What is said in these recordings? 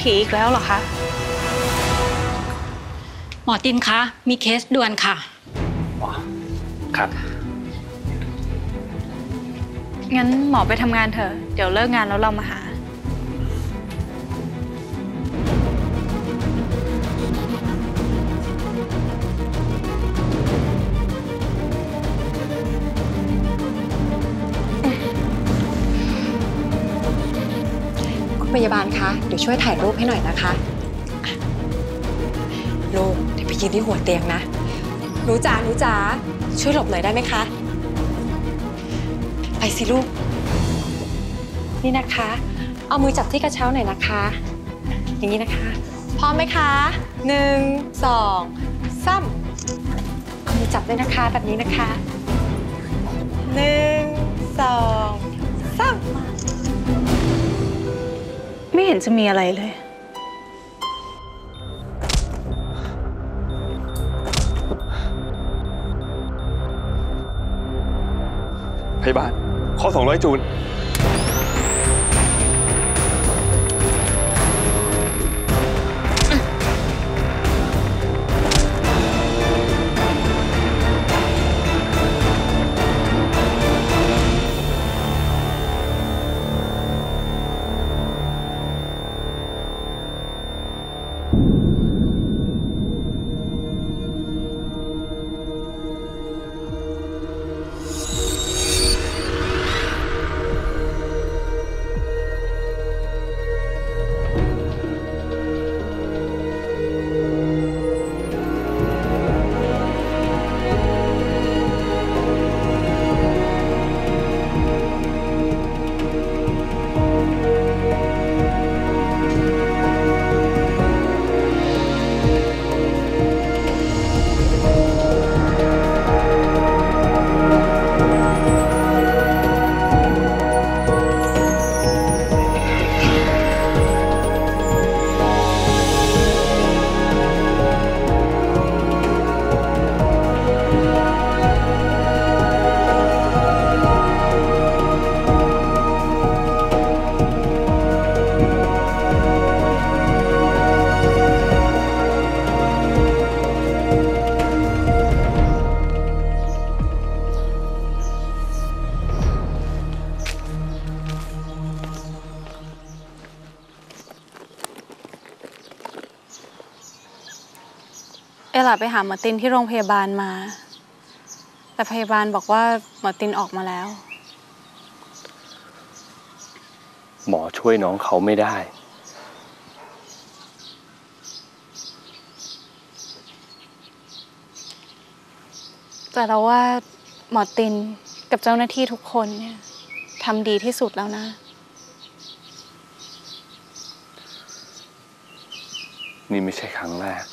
ผีอีกแล้วเหรอคะ หมอตินคะ มีเคสด่วนค่ะ ครับ งั้นหมอไปทำงานเถอะ เดี๋ยวเลิกงานแล้วเรามาหา พยาบาลคะ เดี๋ยวช่วยถ่ายรูปให้หน่อยนะคะลูกเดี๋ยวไปยืนที่หัวเตียงนะ หนูจ๋าหนูจ๋าช่วยหลบหน่อยได้ไหมคะ ไปสิลูก นี่นะคะ เอามือจับที่กระเช้าหน่อยนะคะ อย่างนี้นะคะ พร้อมไหมคะหนึ่งสองสามเอามือจับด้วยนะคะแบบนี้นะคะหนึ่งสองสาม ไม่เห็นจะมีอะไรเลย พยาบาลข้อ200จูน ล่าไปหาหมอตินที่โรงพยาบาลมา แต่พยาบาลบอกว่าหมอตินออกมาแล้ว หมอช่วยน้องเขาไม่ได้ แต่เราว่าหมอตินกับเจ้าหน้าที่ทุกคนเนี่ยทำดีที่สุดแล้วนะ นี่ไม่ใช่ครั้งแรก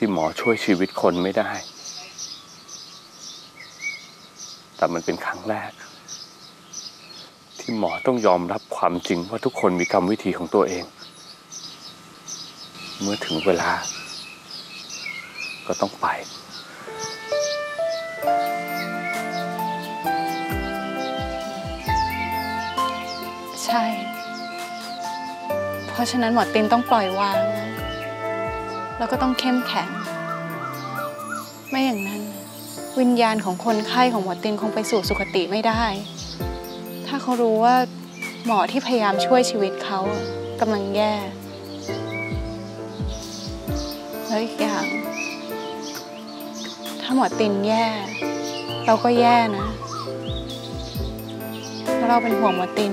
ที่หมอช่วยชีวิตคนไม่ได้ แต่มันเป็นครั้งแรก ที่หมอต้องยอมรับความจริงว่าทุกคนมีกรรมวิธีของตัวเอง เมื่อถึงเวลา ก็ต้องไปใช่ เพราะฉะนั้นหมอตินต้องปล่อยวางนะ แล้วก็ต้องเข้มแข็ง ไม่อย่างนั้น วิญญาณของคนไข้ของหมอตินคงไปสู่สุคติไม่ได้ ถ้าเขารู้ว่าหมอที่พยายามช่วยชีวิตเขากำลังแย่แล้วอีกอย่าง ถ้าหมอตินแย่ เราก็แย่นะเพราะเราเป็นห่วงหมอติน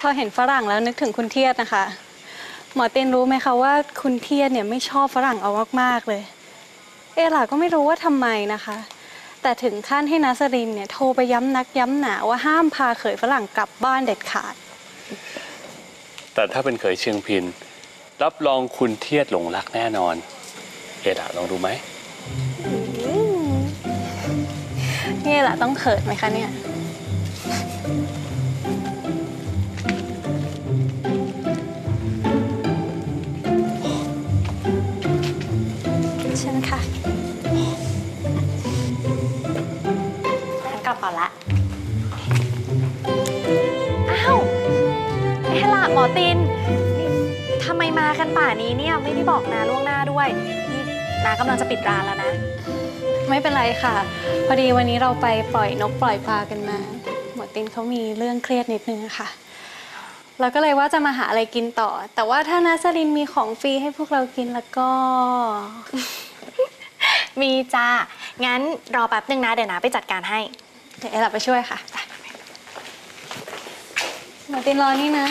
พอเห็นฝรั่งแล้วนึกถึงคุณเทียดนะคะ หมอเต้นรู้ไหมคะว่าคุณเทียดเนี่ยไม่ชอบฝรั่งเอามากๆเลย เอล่าก็ไม่รู้ว่าทำไมนะคะ แต่ถึงขั้นให้นาสรินเนี่ยโทรไปย้ำนักย้ำหนาว่าห้ามพาเขยฝรั่งกลับบ้านเด็ดขาด แต่ถ้าเป็นเขยเชียงพิน รับรองคุณเทียดหลงรักแน่นอน เอดาลองดูไหมนี่แหละต้องเขินไหมคะเนี่ย กันป่านี้เนี่ยไม่ได้บอกนาล่วงหน้าด้วยนี่นากำลังจะปิดร้านแล้วนะ ไม่เป็นไรค่ะ พอดีวันนี้เราไปปล่อยนกปล่อยปลากันมา หมอตินเขามีเรื่องเครียดนิดนึงอะค่ะ เราก็เลยว่าจะมาหาอะไรกินต่อ แต่ว่าถ้านาซารินมีของฟรีให้พวกเรากินแล้วก็ มีจ้า งั้นรอแป๊บนึงนะ เดี๋ยวนาไปจัดการให้ เดี๋ยวเอลับไปช่วยค่ะหมอตินรอนี่นะ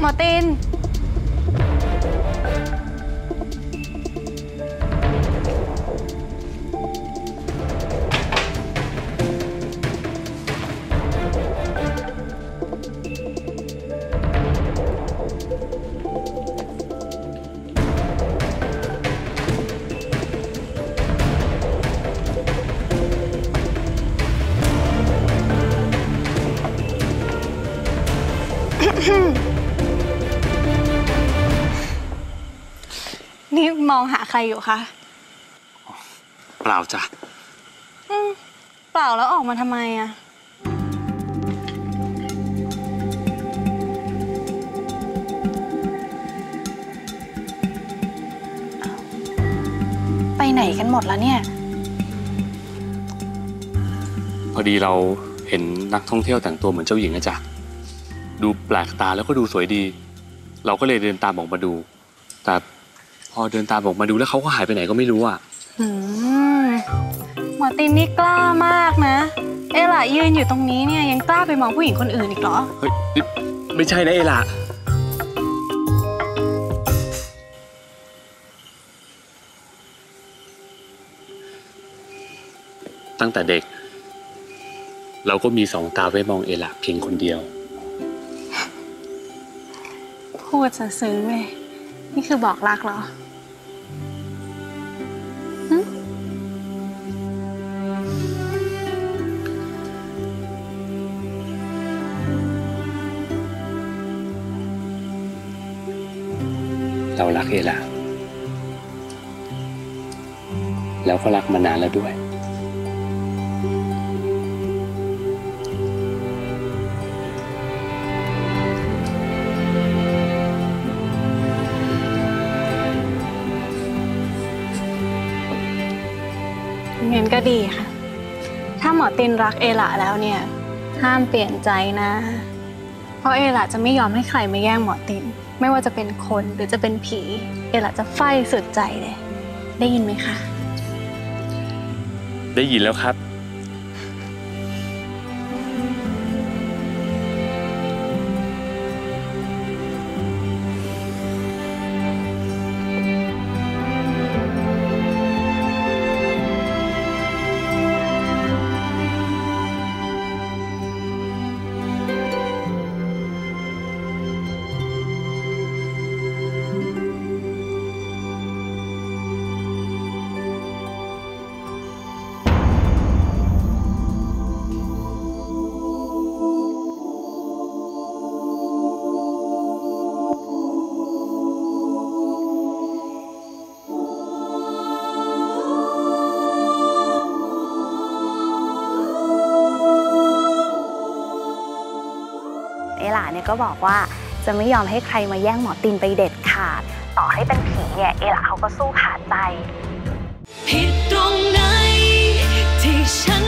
หมอติน นี่มองหาใครอยู่คะเปล่าจ้ะเปล่าแล้วออกมาทำไมอะไปไหนกันหมดแล้วเนี่ย พอดีเราเห็นนักท่องเที่ยวแต่งตัวเหมือนเจ้าหญิงอะจ้ะดูแปลกตาแล้วก็ดูสวยดี เราก็เลยเดินตามออกมาดู แต่พ อเดินตามออกมาดูแล้วเขาก็หายไปไหนก็ไม่รู้อะหืมหมอตินนี่กล้ามากนะ เอล่ะยืนอยู่ตรงนี้เนี่ยยังกล้าไปมองผู้หญิงคนอื่นอีกเหรอ เฮ้ยนี่ไม่ใช่นะเอล่ะตั้งแต่เด็ก เราก็มีสองตาไว้มองเอล่ะเพียงคนเดียว พูดซะซึ้งเลย นี่คือบอกรักเหรอ เรารักเอล่ะแล้วก็รักมานานแล้วด้วย งั้นก็ดีค่ะ ถ้าหมอตินรักเอล่ะแล้วเนี่ย ห้ามเปลี่ยนใจนะ เพราะเอล่ะจะไม่ยอมให้ใครมาแย่งหมอติน ไม่ว่าจะเป็นคนหรือจะเป็นผี เอล่ะจะไฟสุดใจเลย ได้ยินไหมคะ ได้ยินแล้วครับ ก็บอกว่าจะไม่ยอมให้ใครมาแย่งหมอตินไปเด็ดขาด ต่อให้เป็นผีเนี่ย เอล่ะเขาก็สู้ขาดใจ ผิดตรงไหนที่ฉัน